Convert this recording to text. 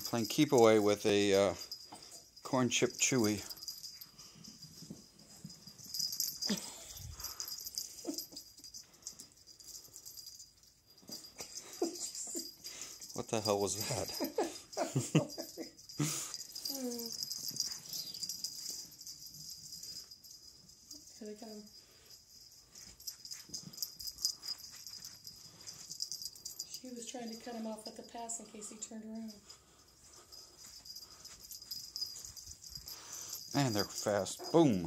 playing keep away with a uh, corn chip chewy. what the hell was that? Here they come. She was trying to cut him off at the pass in case he turned around. Man, they're fast. Boom.